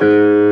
Música